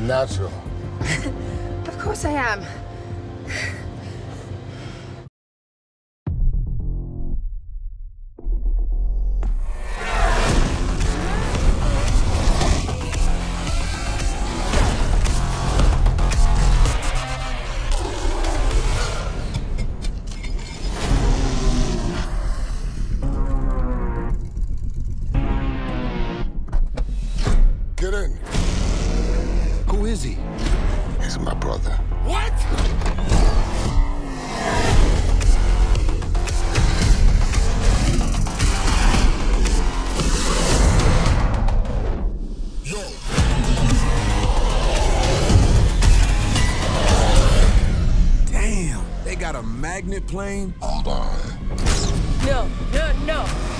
natural. Of course I am. Is he? He's my brother. What? Damn, they got a magnet plane? Hold on. No, no, no.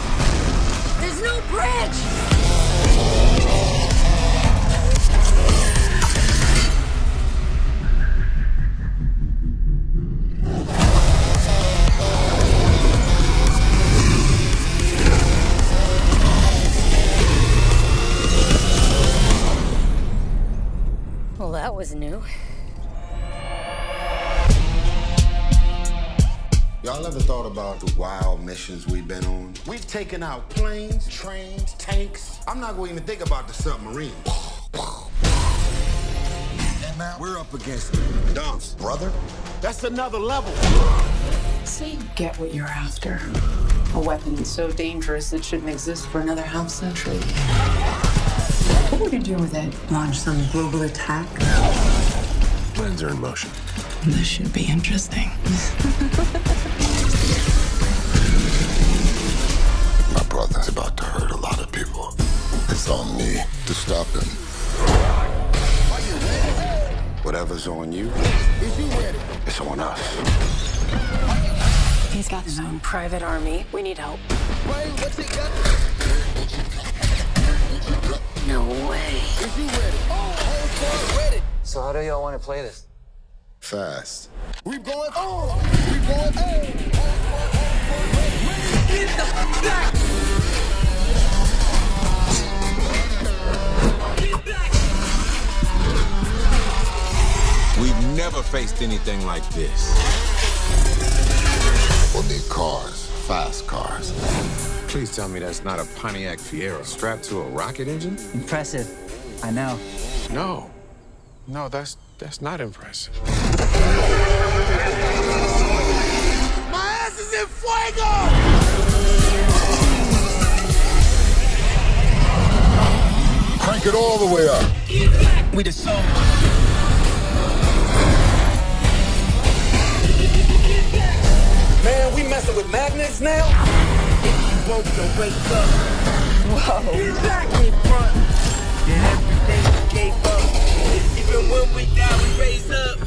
Was new. Y'all ever thought about the wild missions we've been on? We've taken out planes, trains, tanks. I'm not going to even think about the submarine. And now we're up against Dom's brother. That's another level. Say you get what you're after. A weapon so dangerous it shouldn't exist for another half century. What would you do with it? Launch some global attack? Plans are in motion. This should be interesting. My brother's about to hurt a lot of people. It's on me to stop him. Whatever's on you, it's on us. He's got his own private army. We need help. No way. So how do y'all want to play this? Fast. We going on. Oh, we going on. Oh. We've never faced anything like this. We'll need cars. Fast cars. Please tell me that's not a Pontiac Fiero strapped to a rocket engine? Impressive. I know. No. No, that's that's not impressive. My ass is in fuego! Crank it all the way up. We the soul. Man, we messing with magnets now? Woke to wake up. Whoa. Exactly, front. And everything we gave up. Even when we die, we raise up.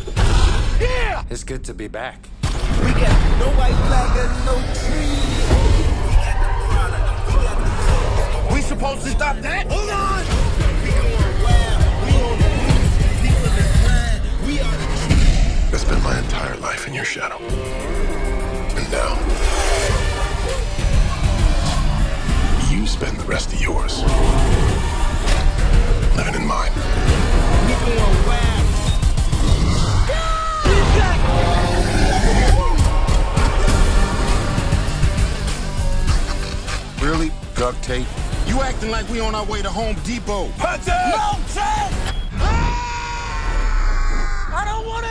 Yeah! It's good to be back. We got no white flag and no tree. We got the product. We got the soul. We supposed to stop that? Hold on! We going wild. We on the loose. People is blind. We are the truth. I spent my entire life in your shadow. And now, you spend the rest of yours living in mine. We going wild. Really? Duct tape? You acting like we on our way to Home Depot. Hunter! No, I don't want to die!